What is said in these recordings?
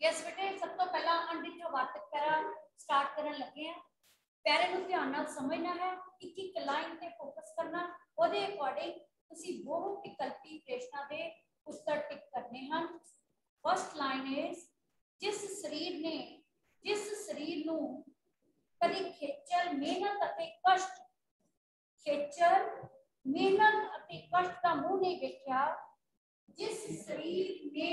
Yes ਬੇਟੇ ਸਭ ਤੋਂ ਪਹਿਲਾਂ ਅਣਡਿੱਠਾ ਵਾਰਤਕ ਪੈਰਾ ਸਟਾਰਟ ਕਰਨ ਲੱਗੇ ਆ ਪੈਰੇ ਨੂੰ ਧਿਆਨ ਨਾਲ ਸਮਝਣਾ ਹੈ ਇੱਕ ਇੱਕ ਲਾਈਨ ਤੇ ਫੋਕਸ ਕਰਨਾ ਉਹਦੇ ਅਕੋਰਡਿੰਗ ਤੁਸੀਂ ਬਹੁ ਵਿਕਲਪੀ ਪ੍ਰਸ਼ਨਾਂ ਦੇ ਉੱਤਰ ਟਿਕ ਕਰਨੇ ਹਨ ਫਸਟ ਲਾਈਨ ਇਜ਼ ਜਿਸ ਸਰੀਰ ਨੇ ਜਿਸ ਸਰੀਰ ਨੂੰ ਕਦੀ ਖੇਚਲ ਮਿਹਨਤ ਅਤੇ ਕਸ਼ਟ ਖੇਚਲ ਮਿਹਨਤ ਅਤੇ ਕਸ਼ਟ ਦਾ ਮੂੰਹ ਨਹੀਂ ਵੇਖਿਆ ਜਿਸ ਸਰੀਰ ਨੇ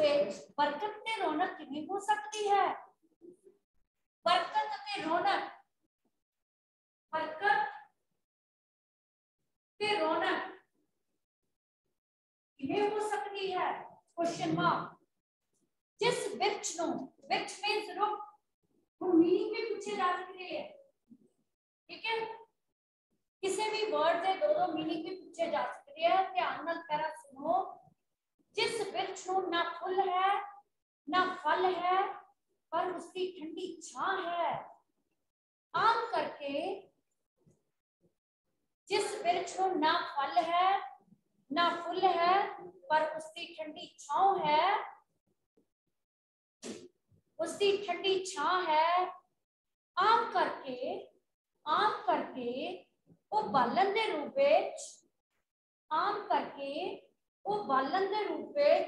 से बरकत में रौनक कितनी हो सकती है। बरकत में रौनक, बरकत में रौनक कितनी हो सकती है। क्वेश्चन मार्क जिस वृक्ष नो, वृक्ष में सिर्फ़ वो मीनिंग में पूछे जा सकते हैं ठीक है? किसी भी वर्ड से दो दो मीनिंग में पूछे जा सकते हैं ध्यान रखकर सुनो। जिस वृक्ष ना फूल है, ना फल है, पर उसकी ठंडी छा है। आम करके जिस वृक्ष ना फल है, ना फूल है, पर उसकी ठंडी छाव है, उसकी ठंडी छा है, आम करके आम करके वो बालन रूप आम करके वो वालन के रूप में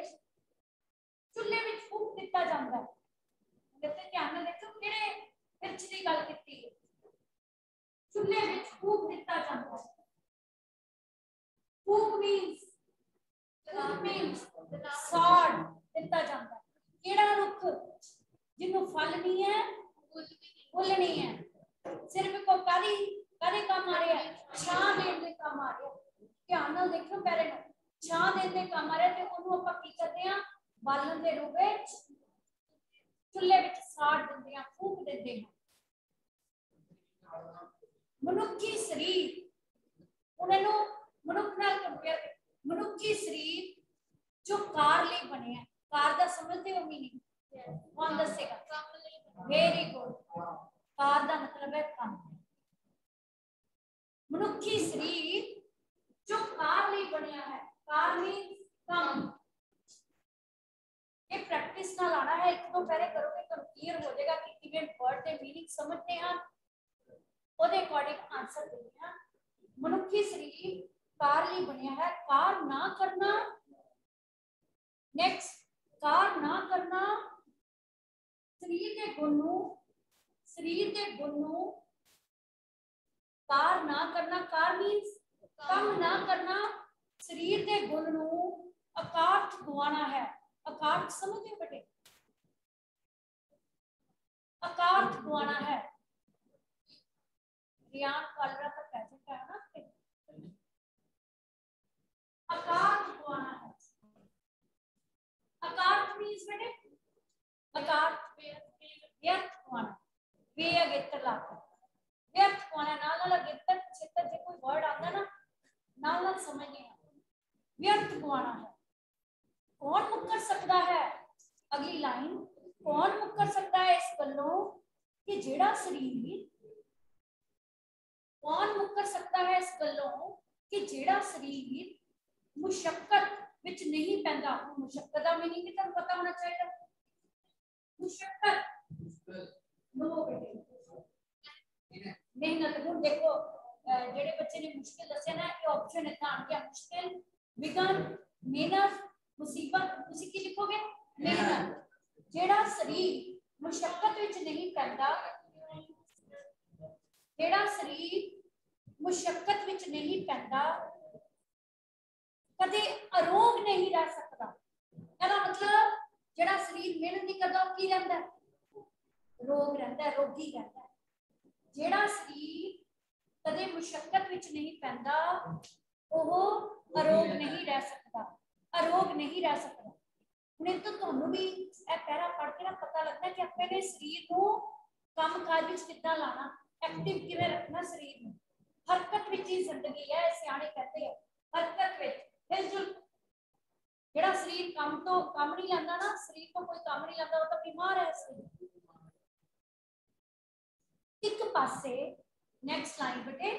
ਪ੍ਰੈਕਟਿਸ ਨਾਲ ਆਣਾ ਹੈ ਇੱਕ ਤੋਂ ਪਹਿਲੇ ਕਰੋਗੇ ਤਾਂ ਕਲੀਅਰ ਹੋ ਜਾਏਗਾ ਕਿ ਕਿਵੇਂ ਵਰਡ ਦੇ ਮੀਨਿੰਗ ਸਮਝਦੇ ਹਾਂ ਉਹਦੇ ਅਕੋਰਡਿੰਗ ਆਨਸਰ ਦਿੰਦੇ ਹਾਂ ਮਨੁੱਖੀ ਸਰੀਰ ਕਾਰ ਲਈ ਬਣਿਆ ਹੈ ਕਾਰ ਨਾ ਕਰਨਾ ਨੈਕਸਟ ਕਾਰ ਨਾ ਕਰਨਾ ਸਰੀਰ ਦੇ ਗੁਣ ਨੂੰ ਸਰੀਰ ਦੇ ਗੁਣ ਨੂੰ ਕਾਰ ਨਾ ਕਰਨਾ ਕਾਰ ਮੀਨਸ ਕੰਮ ਨਾ ਕਰਨਾ ਸਰੀਰ ਦੇ ਗੁਣ ਨੂੰ ਅਕਾਰਥ ਗਵਾਣਾ ਹੈ ਅਕਾਰਥ ਸਮਝਦੇ ਬਟੇ अकार्थ कुआना है। का है ना? अकार्थ है। अकार्थ अकार्थ व्यर्थ लाता व्यर्थ नाल नाल कोई वर्ड ना, नाल नाल समझ नहीं आता। व्यर्थ है। कौन सकता है? अगली लाइन कौन मुकर सकता है इस गलों कि जेड़ा शरीर कौन मुकर सकता है इस गलों कि जेड़ा शरीर मुशक्कत विच नहीं पैंदा? मुशक्कत का मीनिंग तुम पता होना चाहिए मुशक्कत। मेहनत हूँ देखो जेड़े बच्चे ने मुश्किल दसे ना, कि ऑप्शन इतना आ गया मुश्किल, विघन, मेहनत, मुसीबत तुम कि लिखोगे? मेहनत। ਜਿਹੜਾ ਸਰੀਰ ਮੁਸ਼ਕਲ ਵਿੱਚ ਨਹੀਂ ਪੈਂਦਾ, ਜਿਹੜਾ ਸਰੀਰ ਮੁਸ਼ਕਲ ਵਿੱਚ ਨਹੀਂ ਪੈਂਦਾ, ਕਦੇ ਅਰੋਗ ਨਹੀਂ ਰਹਿ ਸਕਦਾ। ਇਹਦਾ ਮਤਲਬ ਜਿਹੜਾ ਸਰੀਰ ਮਿਹਨਤ ਨਹੀਂ ਕਰਦਾ ਉਹ ਕੀ ਰਹਿੰਦਾ? ਰੋਗ ਰਹਿੰਦਾ, ਰੋਗੀ ਰਹਿੰਦਾ। ਜਿਹੜਾ ਸਰੀਰ ਕਦੇ ਮੁਸ਼ਕਲ ਵਿੱਚ ਨਹੀਂ ਪੈਂਦਾ, ਉਹ ਅਰੋਗ ਨਹੀਂ ਰਹਿ ਸਕਦਾ। ਅਰੋਗ ਨਹੀਂ ਰਹਿ ਸਕਦਾ। ਹੁਣ ਇਹ ਤੋਂ ਤੁਹਾਨੂੰ ਵੀ ਇਹ ਪੈਰਾ ਪੜ੍ਹ ਕੇ ਨਾ ਪਤਾ ਲੱਗਦਾ ਕਿ ਆਪਣੇ ਨੇ ਸਰੀਰ ਨੂੰ ਕੰਮ ਕਾਜ ਵਿੱਚ ਕਿੱਦਾਂ ਲਾਣਾ ਐਕਟਿਵ ਕਿਵੇਂ ਰੱਖਣਾ ਸਰੀਰ ਨੂੰ ਹਰਕਤ ਵਿੱਚ ਹੀ ਜ਼ਿੰਦਗੀ ਹੈ ਇਹ ਸਿਆਣੇ ਕਹਿੰਦੇ ਆ ਹਰਕਤ ਵਿੱਚ ਹਿਲਜੁਲ ਜਿਹੜਾ ਸਰੀਰ ਕੰਮ ਤੋਂ ਕੰਮ ਨਹੀਂ ਲੈਂਦਾ ਨਾ ਸਰੀਰ ਤੋਂ ਕੋਈ ਕੰਮ ਨਹੀਂ ਲੈਂਦਾ ਉਹ ਤਾਂ ਬਿਮਾਰ ਹੈ ਸਰੀਰ ਇੱਕ ਪਾਸੇ ਨੈਕਸਟ ਲਾਈਨ ਬਟੇ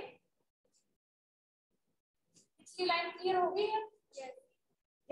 ਪਿਛਲੀ ਲਾਈਨ ਕਲੀਅਰ ਹੋ ਗਈ ਹੈ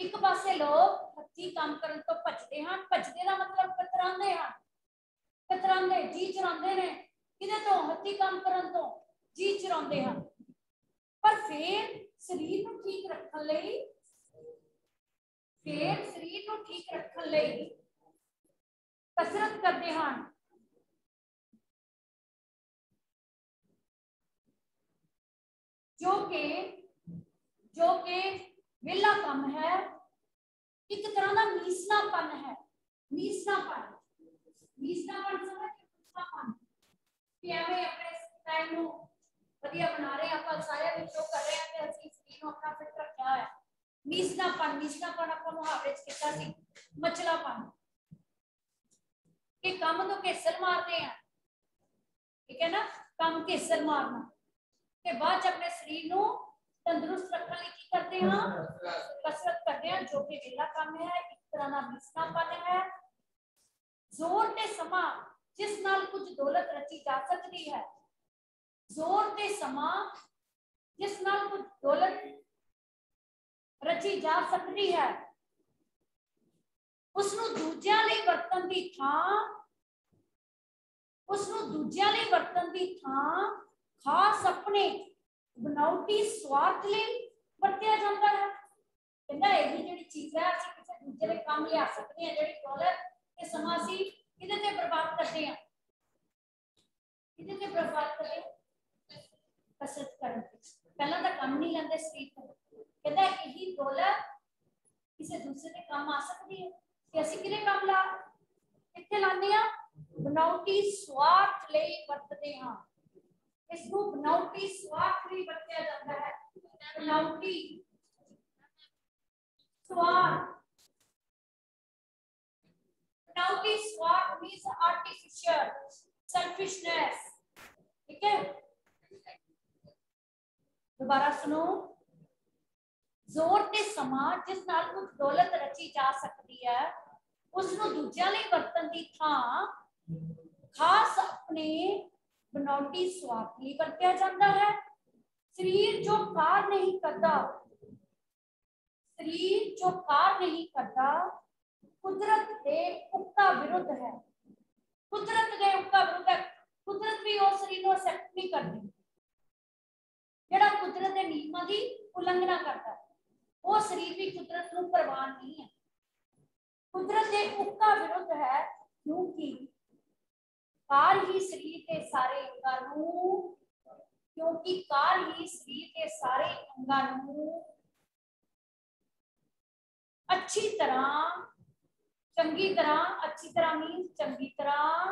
ਇੱਕ ਪਾਸੇ ਲੋਕ ਹੱਥੀ ਕੰਮ ਕਰਨ ਤੋਂ ਭੱਜਦੇ ਹਨ ਭੱਜਦੇ ਦਾ ਮਤਲਬ ਕਤਰਾਉਂਦੇ ਹਨ ਕਤਰਾਉਂਦੇ ਜੀ ਚਰਾਉਂਦੇ ਨੇ ਕਿਹਦੇ ਤੋਂ ਹੱਥੀ ਕੰਮ ਕਰਨ ਤੋਂ ਜੀ ਚਰਾਉਂਦੇ ਹਨ ਪਰ ਫਿਰ ਸਰੀਰ ਨੂੰ ਠੀਕ ਰੱਖਣ ਲਈ ਫਿਰ ਸਰੀਰ ਨੂੰ ਠੀਕ ਰੱਖਣ ਲਈ ਕਸਰਤ ਕਰਦੇ ਹਨ ਜੋ ਕਿ ਜੋ ਕਿ ਵਿਹਲਾ ਕੰਮ ਹੈ ਇੱਕ ਤਰ੍ਹਾਂ ਦਾ ਮੀਸਨਾਪਨ ਹੈ ਮੀਸਨਾਪਨ ਮੀਸਨਾਪਨ ਸਮਝ ਮੀਸਨਾਪਨ ਕਿ ਐਵੇਂ ਆਪਣੇ ਟਾਈਮ ਨੂੰ ਵਧੀਆ ਬਣਾ ਰਹੇ ਆਪਾਂ ਸਾਰੇ ਵਿੱਚ ਜੋ ਕਰ ਰਹੇ ਆ ਤੇ ਅਸੀਂ ਸਰੀਰ ਨੂੰ ਆਪਣਾ ਫਿੱਟ ਰੱਖਿਆ ਹੋਇਆ ਮੀਸਨਾਪਨ ਮੀਸਨਾਪਨ ਆਪਾਂ ਮੁਹਾਵਰੇ ਚ ਕੀਤਾ ਸੀ ਮਚਲਾਪਨ ਕਿ ਕੰਮ ਤੋਂ ਕੇਸਰ ਮਾਰਦੇ ਆ ਠੀਕ ਹੈ ਨਾ ਕੰਮ ਕੇਸਰ ਮਾਰਨਾ ਤੇ ਬਾਅਦ ਚ ਆਪਣੇ ਸਰੀਰ ਨੂੰ ਤੰਦਰੁਸਤ ਰੱਖਣ ਲਈ ਕੀ ਕਰਦੇ ਹਾਂ ਕਸਰਤ ਕਰਦੇ ਹਾਂ ਜੋ ਕਿ ਵਿਹਲਾ ਕੰਮ ਹੈ ਇੱਕ ਤਰ੍ਹਾਂ ਦਾ ਮਿਸਨਾਪਨ ਹੈ ਜ਼ੋਰ ਤੇ ਸਮਾਂ ਜਿਸ ਨਾਲ ਕੁਝ ਦੌਲਤ ਰਚੀ ਜਾ ਸਕਦੀ ਹੈ ਜ਼ੋਰ ਤੇ ਸਮਾਂ ਜਿਸ ਨਾਲ ਕੁਝ ਦੌਲਤ ਰਚੀ ਜਾ ਸਕਦੀ ਹੈ ਉਸ ਨੂੰ ਦੂਜਿਆਂ ਲਈ ਵਰਤਣ ਦੀ ਥਾਂ ਉਸ ਨੂੰ ਦੂਜਿਆਂ ਲਈ ਵਰਤਣ ਦੀ ਥਾਂ ਖਾਸ ਆਪਣੇ ਬਨਾਉਟੀ ਸਵਾਰਥ ਲਈ ਵਰਤਿਆ ਜਾਂਦਾ ਹੈ ਕਹਿੰਦਾ ਇਹ ਜਿਹੜੀ ਚੀਜ਼ ਹੈ ਅਸੀਂ ਕਿਸੇ ਦੂਜੇ ਦੇ ਕੰਮ ਲਿਆ ਸਕਦੇ ਹਾਂ ਜਿਹੜੀ ਦੌਲਤ ਤੇ ਸਮਾਂ ਅਸੀਂ ਕਿਹਦੇ ਤੇ ਬਰਬਾਦ ਕਰਦੇ ਹਾਂ ਕਿਹਦੇ ਤੇ ਬਰਬਾਦ ਕਰਦੇ ਕਸਰਤ ਕਰਨ ਤੇ ਪਹਿਲਾਂ ਤਾਂ ਕੰਮ ਨਹੀਂ ਲੈਂਦੇ ਸਰੀਰ ਤੋਂ ਕਹਿੰਦਾ ਇਹੀ ਦੌਲਤ ਕਿਸੇ ਦੂਸਰੇ ਦੇ ਕੰਮ ਆ ਸਕਦੀ ਹੈ ਕਿ ਅਸੀਂ ਕਿਹਦੇ ਕੰਮ ਲਾ ਕਿੱਥੇ ਲਾਉਂਦੇ ਆ ਬਨਾਉਟੀ ਸਵਾਰਥ ਲਈ ਵਰਤਦੇ ਹਾਂ ਇਸ ਨੂੰ ਬਨਾਉਟੀ ਸਵਾਰਥ ਲਈ ਵਰਤਿਆ ਜਾਂਦਾ ਹੈ ਬਨਾਉਟੀ ਸਵਾਰਥ ਬਨਾਉਟੀ ਸਵਾਰਥ means artificial selfishness ਠੀਕ ਹੈ ਦੁਬਾਰਾ ਸੁਣੋ ਜ਼ੋਰ ਤੇ ਸਮਾਂ ਜਿਸ ਨਾਲ ਕੁਝ ਦੌਲਤ ਰਚੀ ਜਾ ਸਕਦੀ ਹੈ ਉਸ ਨੂੰ ਦੂਜਿਆਂ ਲਈ ਵਰਤਣ ਦੀ ਥਾਂ ਖਾਸ ਆਪਣੇ ਬਨੌਟੀ ਸਵਾਰਥ ਲਈ ਵਰਤਿਆ ਜਾਂਦਾ ਹੈ ਸਰੀਰ ਜੋ ਕਾਰ ਨਹੀਂ ਕਰਦਾ ਸਰੀਰ ਜੋ ਕਾਰ ਨਹੀਂ ਕਰਦਾ ਕੁਦਰਤ ਦੇ ਉਕਤਾ ਵਿਰੁੱਧ ਹੈ ਕੁਦਰਤ ਦੇ ਉਕਤਾ ਵਿਰੁੱਧ ਹੈ ਕੁਦਰਤ ਵੀ ਉਹ ਸਰੀਰ ਨੂੰ ਅਸੈਪਟ ਨਹੀਂ ਕਰਦੀ ਜਿਹੜਾ ਕੁਦਰਤ ਦੇ ਨਿਯਮਾਂ ਦੀ ਉਲੰਘਣਾ ਕਰਦਾ ਉਹ ਸਰੀਰ ਵੀ ਕੁਦਰਤ ਨੂੰ ਪ੍ਰਵਾਨ ਨਹੀਂ ਹੈ ਕੁਦਰਤ ਦੇ ਉਕਤਾ ਵਿਰੁੱਧ ਹੈ ਕਿਉਂਕਿ कार ही शरीर के सारे अंगाणु क्योंकि कार ही शरीर के सारे अंगाणु अच्छी तरह, चंगी तरह, अच्छी तरह मीन चंगी तरह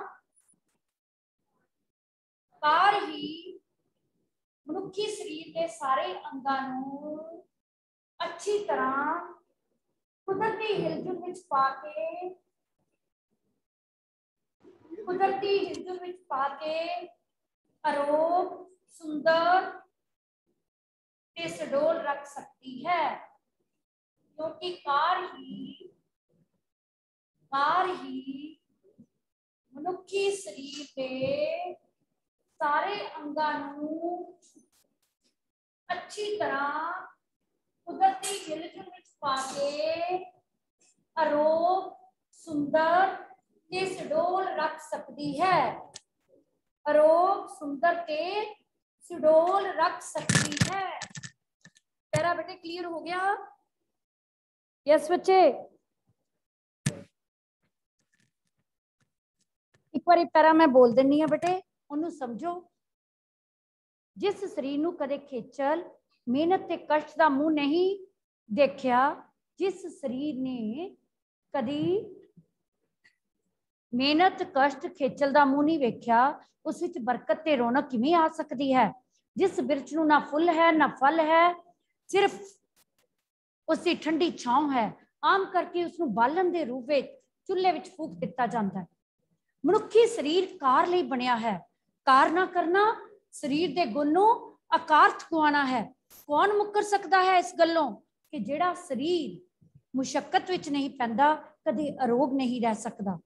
कार ही मनुखी शरीर के सारे अंगाणु अच्छी तरह कुदरती हिलजुल विच पाके ਕੁਦਰਤੀ ਹਿਲਜੁਲ ਵਿੱਚ ਪਾ ਕੇ ਅਰੋਗ ਸੁੰਦਰ ਤੇ ਸਡੋਲ ਰੱਖ ਸਕਦੀ ਹੈ ਕਿਉਂਕਿ ਕਾਰ ਹੀ ਕਾਰ ਹੀ ਮਨੁੱਖੀ ਸਰੀਰ ਦੇ ਸਾਰੇ ਅੰਗਾਂ ਨੂੰ ਅੱਛੀ ਤਰ੍ਹਾਂ ਕੁਦਰਤੀ ਹਿਲਜੁਲ ਵਿੱਚ ਪਾ ਕੇ ਅਰੋਗ ਸੁੰਦਰ जिस डोल रख सकती है फरोग सुंदर के सुडोल रख सकती है तेरा बेटे क्लियर हो गया यस बच्चे ਇੱਕ ਵਾਰੀ ਪੈਰਾ ਮੈਂ ਬੋਲ ਦਿੰਨੀ ਆ ਬੇਟੇ ਉਹਨੂੰ ਸਮਝੋ ਜਿਸ ਸਰੀਰ ਨੂੰ ਕਦੇ ਖੇਚਲ ਮਿਹਨਤ ਤੇ ਕਸ਼ਟ ਦਾ ਮੂੰਹ ਨਹੀਂ ਦੇਖਿਆ ਜਿਸ ਸਰੀਰ ਨੇ ਕਦੀ ਮਿਹਨਤ ਕਸ਼ਟ ਖੇਚਲ ਦਾ ਮੂੰਹ ਨਹੀਂ ਵੇਖਿਆ ਉਸ ਵਿੱਚ ਬਰਕਤ ਤੇ ਰੌਣਕ ਕਿਵੇਂ ਆ ਸਕਦੀ ਹੈ ਜਿਸ ਬਿਰਚ ਨੂੰ ਨਾ ਫੁੱਲ ਹੈ ਨਾ ਫਲ ਹੈ ਸਿਰਫ ਉਸ ਦੀ ਠੰਡੀ ਛਾਂ ਹੈ ਆਮ ਕਰਕੇ ਉਸ ਨੂੰ ਬਾਲਣ ਦੇ ਰੂਪ ਵਿੱਚ ਚੁੱਲ੍ਹੇ ਵਿੱਚ ਫੂਕ ਦਿੱਤਾ ਜਾਂਦਾ ਹੈ ਮਨੁੱਖੀ ਸਰੀਰ ਕਾਰ ਲਈ ਬਣਿਆ ਹੈ ਕਾਰ ਨਾ ਕਰਨਾ ਸਰੀਰ ਦੇ ਗੁਣ ਨੂੰ ਆਕਾਰ ਥਕਵਾਣਾ ਹੈ ਕੌਣ ਮੁੱਕਰ ਸਕਦਾ ਹੈ ਇਸ ਗੱਲੋਂ ਕਿ ਜਿਹੜਾ ਸਰੀਰ ਮੁਸ਼ਕਲ ਵਿੱਚ ਨਹੀਂ ਪੈਂਦਾ ਕਦੇ ਅਰੋਗ ਨਹੀਂ ਰਹਿ ਸਕਦਾ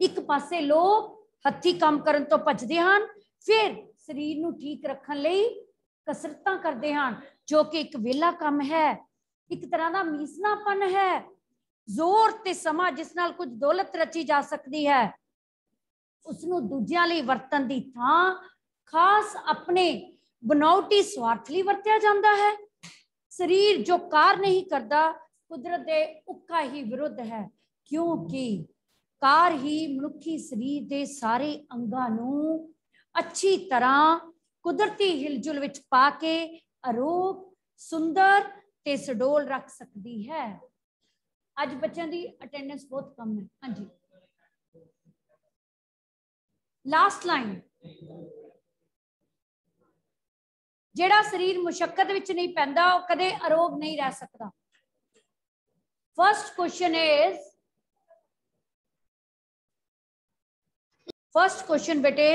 ਇੱਕ ਪਾਸੇ ਲੋਕ ਹੱਥੀ ਕੰਮ ਕਰਨ ਤੋਂ ਭੱਜਦੇ ਹਨ ਫਿਰ ਸਰੀਰ ਨੂੰ ਠੀਕ ਰੱਖਣ ਲਈ ਕਸਰਤਾਂ ਕਰਦੇ ਹਨ ਜੋ ਕਿ ਇੱਕ ਵੇਲਾ ਕੰਮ ਹੈ ਇੱਕ ਤਰ੍ਹਾਂ ਦਾ ਮੀਸਨਾਪਨ ਹੈ ਜ਼ੋਰ ਤੇ ਸਮਾਂ ਜਿਸ ਨਾਲ ਕੁਝ ਦੌਲਤ ਰਚੀ ਜਾ ਸਕਦੀ ਹੈ ਉਸ ਨੂੰ ਦੂਜਿਆਂ ਲਈ ਵਰਤਨ ਦੀ ਥਾਂ ਖਾਸ ਆਪਣੇ ਬਨਾਉਟੀ ਸਵਾਰਥ ਲਈ ਵਰਤਿਆ ਜਾਂਦਾ ਹੈ ਸਰੀਰ ਜੋ ਕਾਰ ਨਹੀਂ ਕਰਦਾ ਕੁਦਰਤ ਦੇ ਉੱਕਾ ਹੀ ਵਿਰੁੱਧ ਹੈ ਕਿਉਂਕਿ ਕਾਰ ਹੀ ਮਨੁੱਖੀ ਸਰੀਰ ਦੇ ਸਾਰੇ ਅੰਗਾਂ ਨੂੰ ਅੱਛੀ ਤਰ੍ਹਾਂ ਕੁਦਰਤੀ ਹਿਲਜੁਲ ਵਿੱਚ ਪਾ ਕੇ ਅਰੋਗ ਸੁੰਦਰ ਤੇ ਸਡੋਲ ਰੱਖ ਸਕਦੀ ਹੈ ਅੱਜ ਬੱਚਿਆਂ ਦੀ ਅਟੈਂਡੈਂਸ ਬਹੁਤ ਕਮ ਹੈ ਹਾਂਜੀ ਲਾਸਟ ਲਾਈਨ ਜਿਹੜਾ ਸਰੀਰ ਮੁਸ਼ਕਲ ਵਿੱਚ ਨਹੀਂ ਪੈਂਦਾ ਉਹ ਕਦੇ ਅਰੋਗ ਨਹੀਂ ਰਹਿ ਸਕਦਾ first question is first question बेटे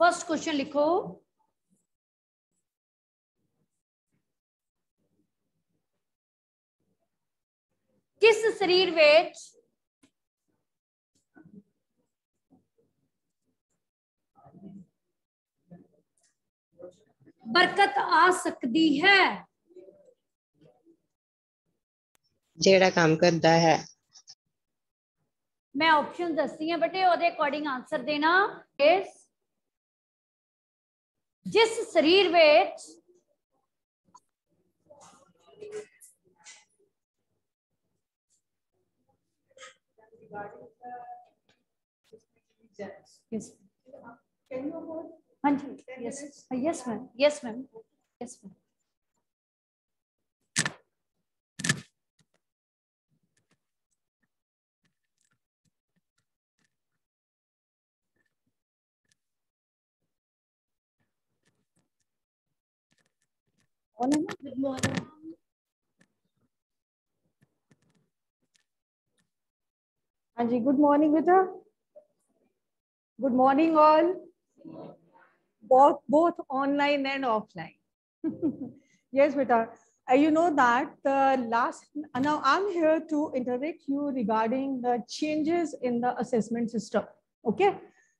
फ़र्स्ट क्वेश्चन लिखो। किस शरीर विच बरकत आ सकती है? ਜਿਹੜਾ ਕੰਮ ਕਰਦਾ ਹੈ ਮੈਂ ਆਪਸ਼ਨ ਦੱਸਦੀ ਹਾਂ ਬੇਟੇ ਉਹਦੇ ਅਕੋਰਡਿੰਗ ਆਨਸਰ ਦੇਣਾ ਇਸ ਜਿਸ ਸਰੀਰ ਵਿੱਚ yes Can you hold? ਹਾਂਜੀ yes yes ma'am yes ma'am yes ma'am Good morning. Anji, good morning, Vita. Good morning, all. Both, both online and offline. yes, Vita. Uh, you know that the last, uh, now I'm here to interact you regarding the changes in the assessment system. Okay.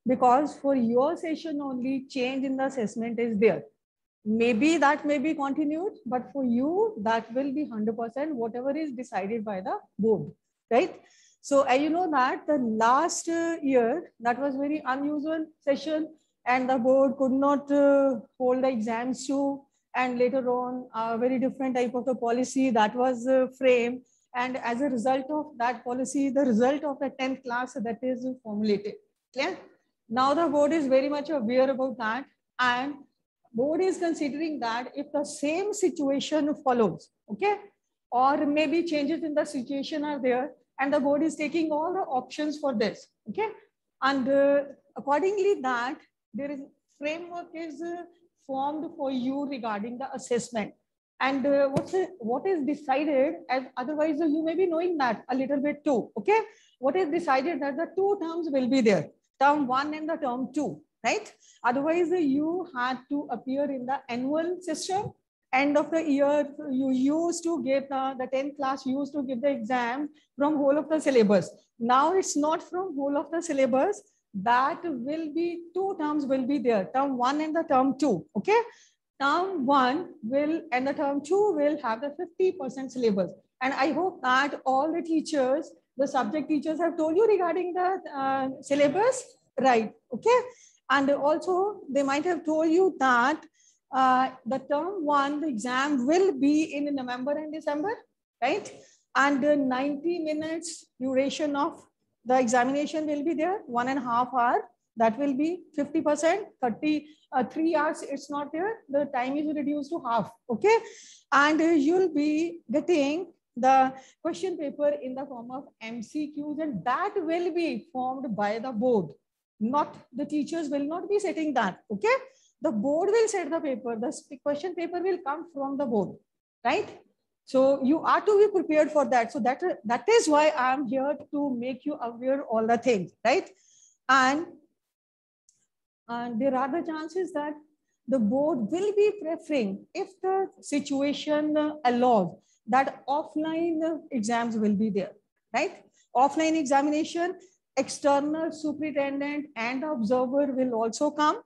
Because for your session only change in the assessment is there. Maybe that may be continued, but for you, that will be 100% whatever is decided by the board, right? So uh, you know that the last uh, year, that was very unusual session and the board could not uh, hold the exams too. And later on, a very different type of the policy that was uh, framed. And as a result of that policy, the result of the 10th class that is formulated. Clear? Now the board is very much aware about that. And board is considering that if the same situation follows, okay, or maybe changes in the situation are there, and the board is taking all the options for this, okay, and uh, accordingly that there is framework is uh, formed for you regarding the assessment. And uh, what's what is decided, as otherwise you may be knowing that a little bit too, okay? What is decided that the two terms will be there, term one and the term two, right? Otherwise, you had to appear in the annual session. End of the year, you used to give the, the 10th class used to give the exam from whole of the syllabus. Now it's not from whole of the syllabus. That will be two terms will be there, term one and the term two. Okay. Term one will and the term two will have the 50% syllabus. And I hope that all the teachers, the subject teachers have told you regarding the uh, syllabus, right? Okay. And also they might have told you that uh, the term one, the exam will be in November and December, right? and the 90 minutes duration of the examination will be there, one and a half hour. That will be 50%, 30, uh, three hours, it's not there. The time is reduced to half, okay? And uh, you'll be getting the question paper in the form of MCQs and that will be formed by the board. Not the teachers will not be setting that, okay? The board will set the paper. The question paper will come from the board, right? So you are to be prepared for that. So that, that is why I'm here to make you aware all the things, right? And, and there are the chances that the board will be preferring if the situation allows that offline exams will be there, right? Offline examination, external superintendent and observer will also come.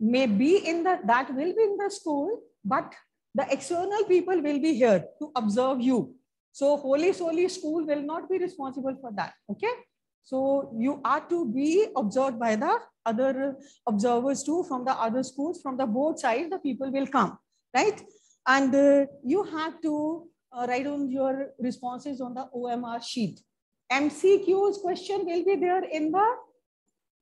May be in the, that will be in the school, but the external people will be here to observe you. So Holy Solely school will not be responsible for that, okay? So you are to be observed by the other observers too from the other schools, from the both sides, the people will come, right? And uh, you have to uh, write on your responses on the OMR sheet. MCQs question will be there in the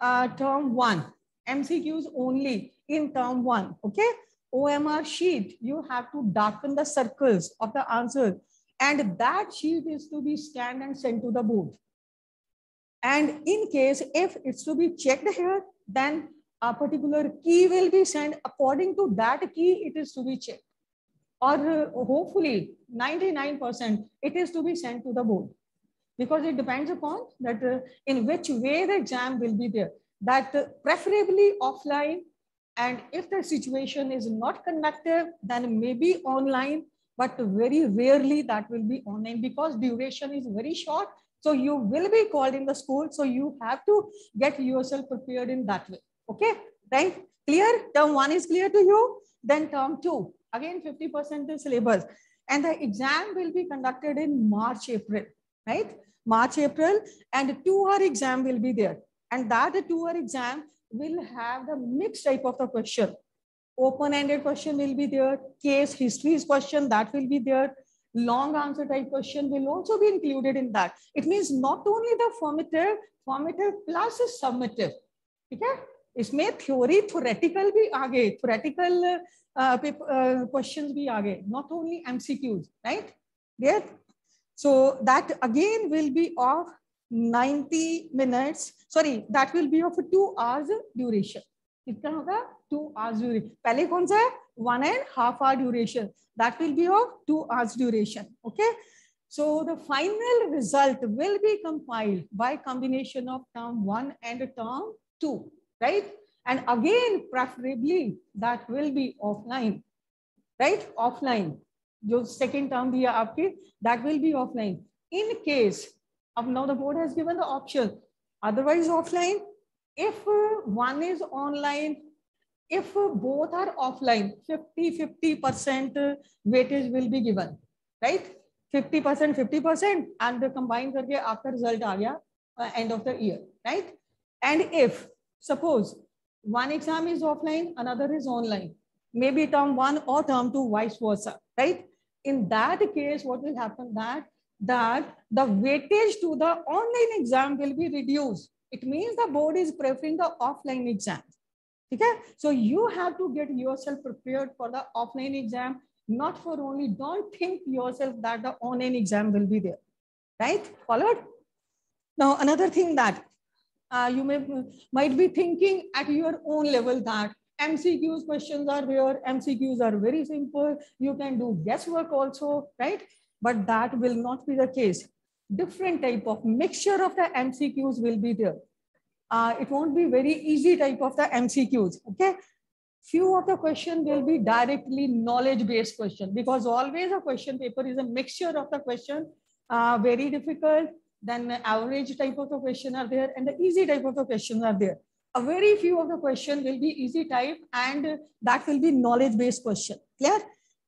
uh, term one. MCQs only in term one, okay? OMR sheet, you have to darken the circles of the answer and that sheet is to be scanned and sent to the board. And in case if it's to be checked here, then a particular key will be sent according to that key it is to be checked or uh, hopefully 99% it is to be sent to the board because it depends upon that uh, in which way the exam will be there. That uh, preferably offline and if the situation is not conductive then maybe online but very rarely that will be online because duration is very short. So you will be called in the school so you have to get yourself prepared in that way. Okay? Right clear? Term one is clear to you? Then term two. Again, 50% is syllabus. And the exam will be conducted in March, April, right? March, April, and two-hour exam will be there. And that two-hour exam will have the mixed type of the question. Open-ended question will be there. Case histories question, that will be there. Long answer type question will also be included in that. It means not only the formative, formative plus summative. Okay? इसमें theory theoretical भी आ गए theoretical questions भी आ गए not only MCQs right get so that again will be of 90 minutes sorry that will be of 2 hours duration कितना होगा 2 hours duration पहले कौन सा है one and half hour duration that will be of 2 hours duration okay so the final result will be compiled by combination of term 1 and term 2 right? And again, preferably that will be offline, right? Offline. जो second term दिया आपके that will be offline in case अब now the board has given the option otherwise offline if one is online if both are offline fifty fifty percent weightage will be given right fifty percent fifty percent and combine करके आपका result आ गया end of the year right and if suppose one exam is offline another is online maybe term one और term two vice versa right In that case, what will happen that, that the weightage to the online exam will be reduced. It means the board is preferring the offline exam. Okay? So you have to get yourself prepared for the offline exam, not for only, don't think yourself that the online exam will be there, right? Followed? Now, another thing that uh, you may might be thinking at your own level that MCQs questions are there, MCQs are very simple, you can do guesswork also, right? But that will not be the case. Different type of mixture of the MCQs will be there. Uh, it won't be very easy type of the MCQs, okay? Few of the question will be directly knowledge-based question because always a question paper is a mixture of the question, uh, very difficult, then the average type of the question are there and the easy type of the questions are there. A very few of the question will be easy type and that will be knowledge based question. Clear?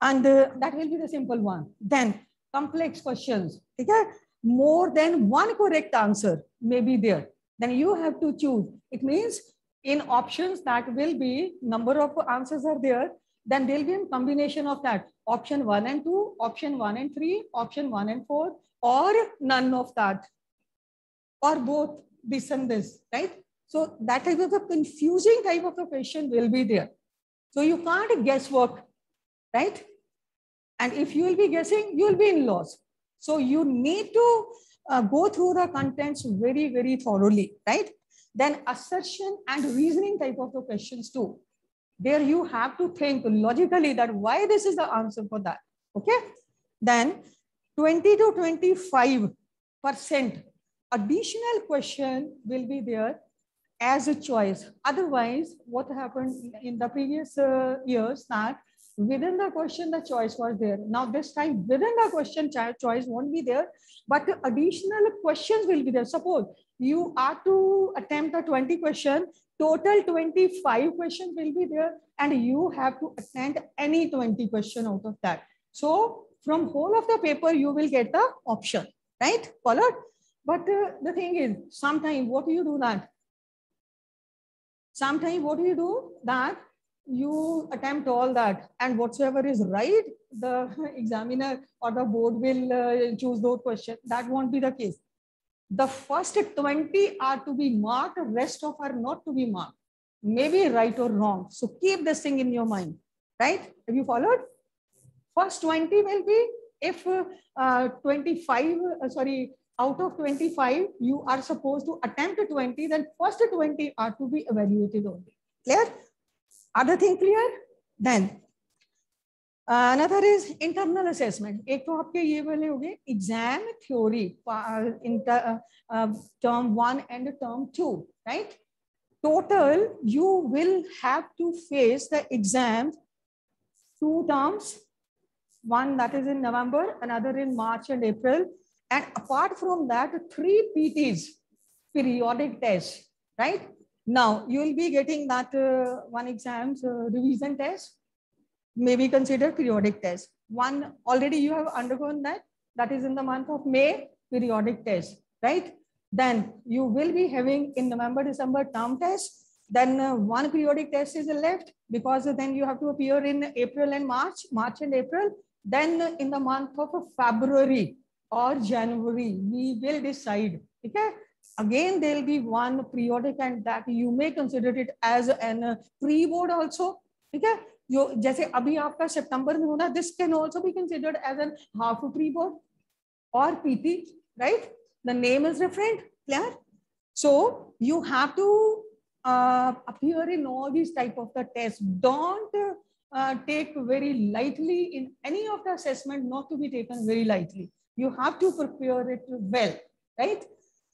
And uh, that will be the simple one. Then complex questions. Okay? More than one correct answer may be there. Then you have to choose. It means in options that will be number of answers are there. Then there'll be a combination of that option one and two, option one and three, option one and four, or none of that, or both this and this, right? So that type of a confusing type of a question will be there. So you can't guesswork, right? And if you will be guessing, you will be in loss. So you need to uh, go through the contents very, very thoroughly, right? Then assertion and reasoning type of the questions too. There you have to think logically that why this is the answer for that, okay? Then 20 to 25 percent additional question will be there as a choice. Otherwise, what happened in the previous uh, years that within the question, the choice was there. Now this time within the question, choice won't be there, but the additional questions will be there. Suppose you are to attempt a 20 question, total 25 questions will be there and you have to attend any 20 question out of that. So from whole of the paper, you will get the option, right? Followed? But uh, the thing is, sometimes what do you do that? Sometimes what do you do that you attempt all that and whatsoever is right, the examiner or the board will uh, choose those questions. That won't be the case. The first 20 are to be marked, rest of are not to be marked. Maybe right or wrong. So keep this thing in your mind, right? Have you followed? First 20 will be if uh, 25, uh, sorry, out of 25, you are supposed to attempt 20, then first 20 are to be evaluated only. Clear? Other thing clear? Then uh, another is internal assessment. एक तो आपके ये वाले हो गए exam theory in uh, uh, term one and term two, right? Total, you will have to face the exams two terms, one that is in November, another in March and April, and apart from that, three PTs, periodic tests, right? Now, you will be getting that uh, one exams, uh, revision test, maybe considered periodic test. One, already you have undergone that, that is in the month of May, periodic test, right? Then you will be having in November, December term test. Then uh, one periodic test is left because then you have to appear in April and March, March and April. Then in the month of February, or January, we will decide. Okay. Again, there will be one periodic and that you may consider it as an pre-board also. Okay. जो जैसे अभी आपका सितंबर में होना this can also be considered as an half pre board और PT right the name is different clear so you have to appear in all these type of the tests don't uh, take very lightly in any of the assessment not to be taken very lightly you have to prepare it well, right?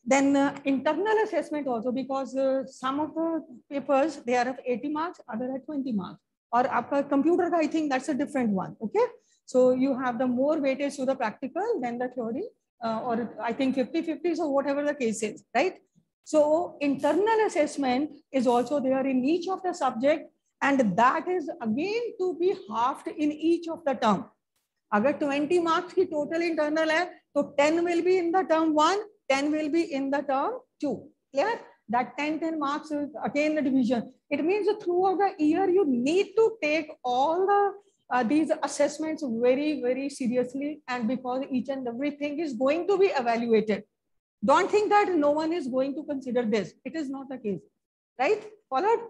Then uh, internal assessment also because uh, some of the papers, they are of 80 marks, other at 20 marks. Or after computer, I think that's a different one, okay? So you have the more weightage to the practical than the theory, uh, or I think 50-50, so whatever the case is, right? So internal assessment is also there in each of the subject, and that is again to be halved in each of the term. अगर 20 marks की total internal है तो 10 will be in the term one 10 will be in the term two clear that 10 10 marks is again the division it means throughout the year you need to take all the uh, these assessments very very seriously and because each and everything is going to be evaluated don't think that no one is going to consider this it is not the case right followed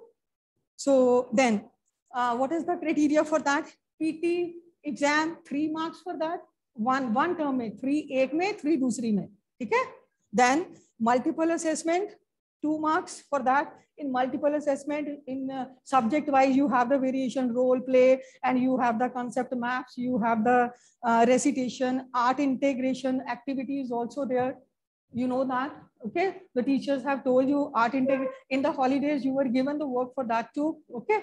so then uh, what is the criteria for that pt exam three marks for that one one term में three एक में three दूसरी में ठीक है then multiple assessment two marks for that in multiple assessment in uh, subject wise you have the variation role play and you have the concept maps you have the uh, recitation art integration activities also there you know that okay the teachers have told you art integ in the holidays you were given the work for that too okay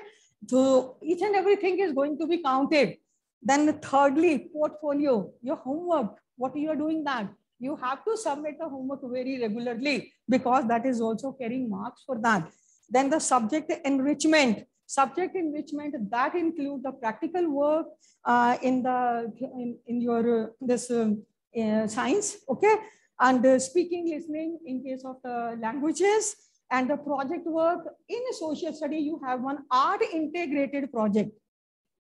so each and everything is going to be counted then thirdly, portfolio, your homework, what you are doing that. You have to submit the homework very regularly because that is also carrying marks for that. Then the subject enrichment, subject enrichment that include the practical work uh, in the in, in your uh, this um, uh, science, okay, and uh, speaking, listening in case of the languages and the project work in social study. You have one art integrated project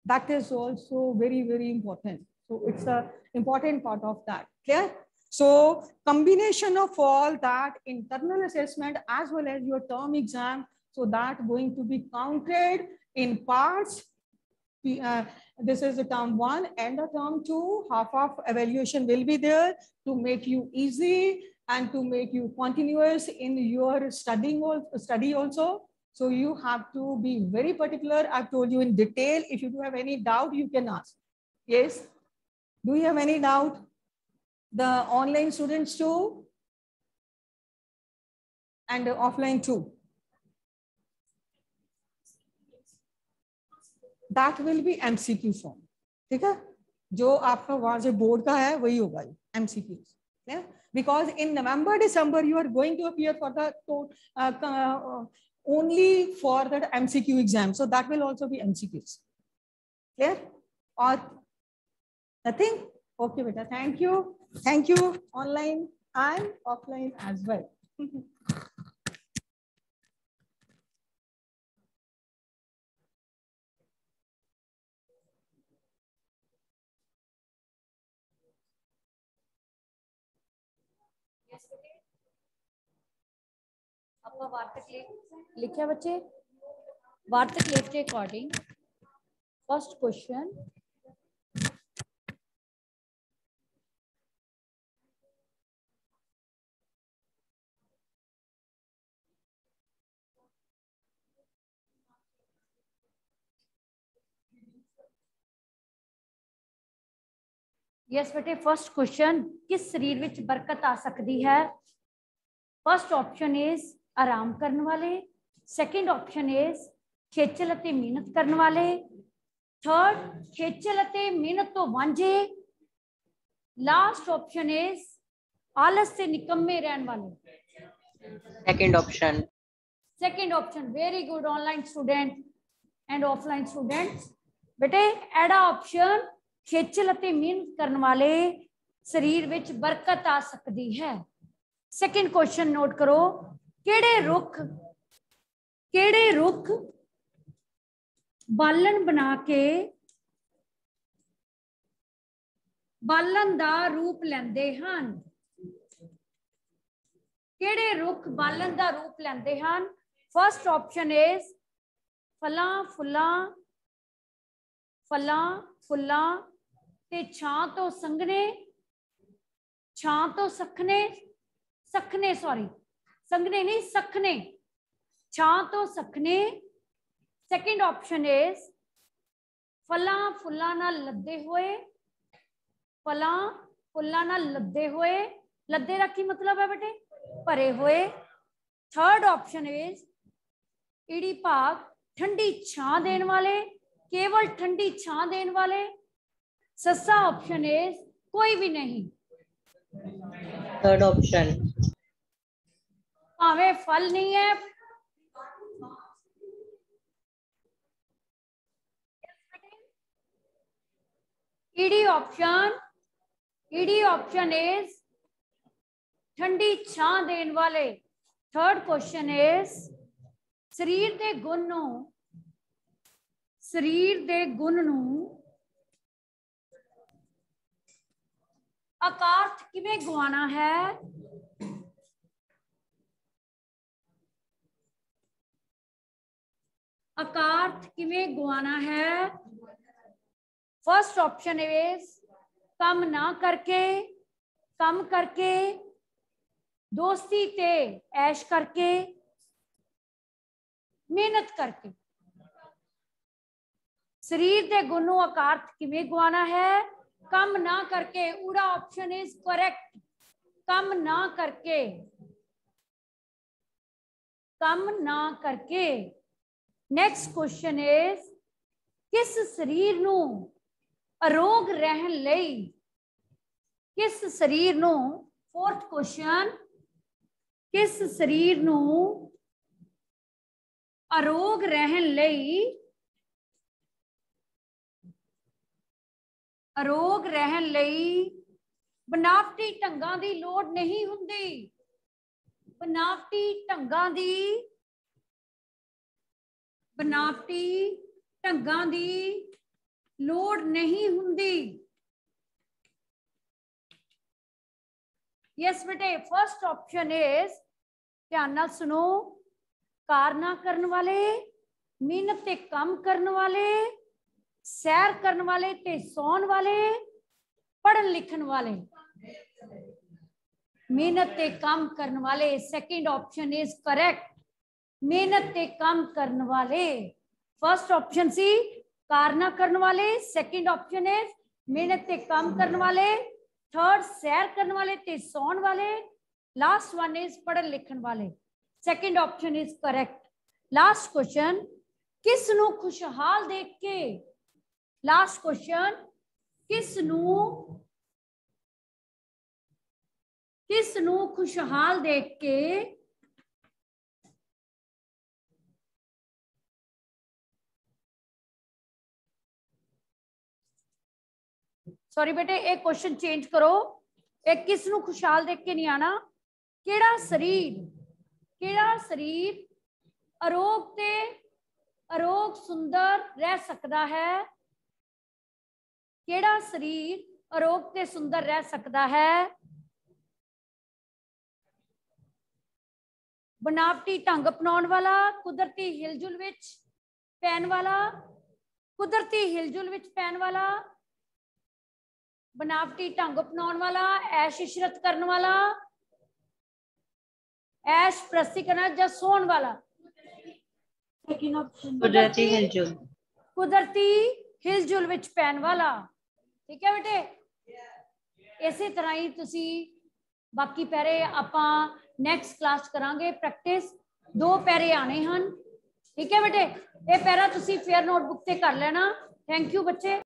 that is also very, very important. So it's a important part of that. Clear? So combination of all that internal assessment as well as your term exam, so that going to be counted in parts. Uh, this is the term one and the term two, half of evaluation will be there to make you easy and to make you continuous in your studying study also. So you have to be very particular. I've told you in detail. If you do have any doubt, you can ask. Yes? Do you have any doubt? The online students too? And the offline too? That will be MCQ form. ठीक है जो आपका वहां से board का है वही होगा MCQ. Yeah? Because in November, December, you are going to appear for the uh, uh, only for that MCQ exam. So that will also be MCQs. Clear? Or nothing? Okay, beta. Thank you. Thank you online and offline as well. वार्तक लिखिया बच्चे वार्तक लेख के according first question yes बेटे first question किस शरीर बरकत आ सकती है? फ़र्स्ट ऑप्शन इज़ ਆਰਾਮ ਕਰਨ ਵਾਲੇ ਸੈਕੰਡ ਆਪਸ਼ਨ ਇਜ਼ ਖੇਚਲ ਅਤੇ ਮਿਹਨਤ ਕਰਨ ਵਾਲੇ ਥਰਡ ਖੇਚਲ ਅਤੇ ਮਿਹਨਤ ਤੋਂ ਵਾਂਝੇ ਲਾਸਟ ਆਪਸ਼ਨ ਇਜ਼ ਆਲਸ ਤੇ ਨਿਕੰਮੇ ਰਹਿਣ ਵਾਲੇ second option second option very good online student and offline students ਬੇਟੇ ਐਡਾ ਆਪਸ਼ਨ ਖੇਚਲ ਅਤੇ ਮਿਹਨਤ ਕਰਨ ਵਾਲੇ ਸਰੀਰ ਵਿੱਚ ਬਰਕਤ ਆ ਸਕਦੀ ਹੈ ਸੈਕੰਡ ਕੁਐਸਚਨ ਨੋਟ ਕਰੋ ਕਿਹੜੇ ਰੁੱਖ ਕਿਹੜੇ ਰੁੱਖ ਬਾਲਣ ਬਣਾ ਕੇ ਬਾਲਣ ਦਾ ਰੂਪ ਲੈਂਦੇ ਹਨ ਕਿਹੜੇ ਰੁੱਖ ਬਾਲਣ ਦਾ ਰੂਪ ਲੈਂਦੇ ਹਨ ਫਰਸਟ ਆਪਸ਼ਨ ਇਜ਼ ਫਲਾਂ ਫੁੱਲਾਂ ਫਲਾਂ ਫੁੱਲਾਂ ਤੇ ਛਾਂ ਤੋਂ ਸੰਘਣੇ ਛਾਂ ਤੋਂ ਸਖਣੇ ਸਖਣੇ ਸੌਰੀ संघने नहीं, सखने। छा तो सखने। सेकंड ऑप्शन इज़ फल फुला ना लदे हुए। फल फुला ना लदे हुए। लदे का की मतलब है बेटे? भरे हुए। थर्ड ऑप्शन इज़ इड़ी भाग ठंडी छा देने वाले, केवल ठंडी छा देने वाले। सस्ता ऑप्शन इज़ कोई भी नहीं। थर्ड ऑप्शन ਭਾਵੇਂ ਫਲ ਨਹੀਂ ਹੈ ED option ED option is ਠੰਡੀ ਛਾਂ ਦੇਣ ਵਾਲੇ ਥਰਡ ਕੁਐਸਚਨ ਇਜ਼ ਸਰੀਰ ਦੇ ਗੁਣ ਨੂੰ ਸਰੀਰ ਦੇ ਗੁਣ ਨੂੰ ਆਕਾਰਥ ਕਿਵੇਂ ਗਵਾਣਾ ਹੈ ਆਕਾਰਥ ਕਿਵੇਂ ਗਵਾਣਾ ਹੈ ਫਰਸਟ ਆਪਸ਼ਨ ਇਜ਼ ਕੰਮ ਨਾ ਕਰਕੇ ਕੰਮ ਕਰਕੇ ਦੋਸਤੀ ਤੇ ਐਸ਼ ਕਰਕੇ ਮਿਹਨਤ ਕਰਕੇ ਸਰੀਰ ਦੇ ਗੁਣ ਨੂੰ ਆਕਾਰਥ ਕਿਵੇਂ ਗਵਾਣਾ ਹੈ ਕੰਮ ਨਾ ਕਰਕੇ ਊੜਾ ਆਪਸ਼ਨ ਇਜ਼ ਕਰੈਕਟ ਕੰਮ ਨਾ ਕਰਕੇ ਕੰਮ ਨਾ ਕਰਕੇ ਨੈਕਸਟ ਕੁਐਸਚਨ ਇਜ਼ ਕਿਸ ਸਰੀਰ ਨੂੰ ਅਰੋਗ ਰਹਿਣ ਲਈ ਕਿਸ ਸਰੀਰ ਨੂੰ ਫੋਰਥ ਕੁਐਸਚਨ ਕਿਸ ਸਰੀਰ ਨੂੰ ਅਰੋਗ ਰਹਿਣ ਲਈ ਅਰੋਗ ਰਹਿਣ ਲਈ ਬਨਾਵਟੀ ਢੰਗਾਂ ਦੀ ਲੋੜ ਨਹੀਂ ਹੁੰਦੀ ਬਨਾਵਟੀ ਢੰਗਾਂ ਦੀ ਬਨਾਵਟੀ ਢੰਗਾਂ ਦੀ ਲੋੜ ਨਹੀਂ ਹੁੰਦੀ ਯੈਸ ਬੇਟੇ ਫਰਸਟ ਆਪਸ਼ਨ ਇਜ਼ ਧਿਆਨ ਨਾਲ ਸੁਣੋ ਕਾਰਨਾ ਕਰਨ ਵਾਲੇ ਮਿਹਨਤ ਤੇ ਕੰਮ ਕਰਨ ਵਾਲੇ ਸੈਰ ਕਰਨ ਵਾਲੇ ਤੇ ਸੌਣ ਵਾਲੇ ਪੜ੍ਹਨ ਲਿਖਣ ਵਾਲੇ ਮਿਹਨਤ ਤੇ ਕੰਮ ਕਰਨ ਵਾਲੇ ਸੈਕਿੰਡ ਆਪਸ਼ਨ ਇਜ਼ ਕਰੈਕਟ मेहनत से काम करने वाले। फ़र्स्ट ऑप्शन सी कारना करने वाले। सेकंड ऑप्शन है मेहनत से काम करने वाले। थर्ड सैर करने वाले ते सौन वाले। लास्ट वन इज़ पढ़न लिखन वाले। Second option is correct last question किस नु खुशहाल देख के? लास्ट क्वेश्चन किस नु किस नु खुशहाल देख के ਸੌਰੀ ਬੇਟੇ, ਇਹ ਕੁਐਸਚਨ ਚੇਂਜ ਕਰੋ। ਇਹ ਕਿਸ ਨੂੰ ਖੁਸ਼ਹਾਲ ਦੇਖ ਕੇ ਨਹੀਂ ਆਣਾ? ਕਿਹੜਾ ਸਰੀਰ? ਕਿਹੜਾ ਸਰੀਰ ਅਰੋਗ ਤੇ ਅਰੋਗ ਸੁੰਦਰ ਰਹਿ ਸਕਦਾ ਹੈ? ਕਿਹੜਾ ਸਰੀਰ ਅਰੋਗ ਤੇ ਸੁੰਦਰ ਰਹਿ ਸਕਦਾ ਹੈ? ਬਨਾਵਟੀ ਢੰਗ ਅਪਣਾਉਣ ਵਾਲਾ, ਕੁਦਰਤੀ ਹਿਲਜੁਲ ਵਿੱਚ ਪੈਣ ਵਾਲਾ, ਕੁਦਰਤੀ ਹਿਲਜੁਲ ਵਿੱਚ ਪੈਣ ਵਾਲਾ ਬਨਾਵਟੀ ਢੰਗ ਅਪਣਾਉਣ ਵਾਲਾ ਐਸ਼ ਇਸ਼ਰਤ ਕਰਨ ਵਾਲਾ ਐਸ਼ ਪ੍ਰਸਤੀ ਕਰਨਾ ਜਾਂ ਸੌਣ ਵਾਲਾ ਸੈਕਿੰਡ ਆਪਸ਼ਨ ਕੁਦਰਤੀ ਹਿਲਜੁਲ ਕੁਦਰਤੀ ਹਿਲਜੁਲ ਵਿੱਚ ਪੈਣ ਵਾਲਾ ਠੀਕ ਹੈ ਬੇਟੇ ਇਸੇ ਤਰ੍ਹਾਂ ਹੀ ਤੁਸੀਂ ਬਾਕੀ ਪੈਰੇ ਆਪਾਂ ਨੈਕਸਟ ਕਲਾਸ ਕਰਾਂਗੇ ਪ੍ਰੈਕਟਿਸ ਦੋ ਪੈਰੇ ਆਣੇ ਹਨ ਠੀਕ ਹੈ ਬੇਟੇ ਇਹ ਪੈਰਾ ਤੁਸੀਂ ਫੇਅਰ ਨੋਟਬੁੱਕ ਤੇ ਕਰ ਲੈਣਾ ਥੈਂਕ ਯੂ ਬੱਚੇ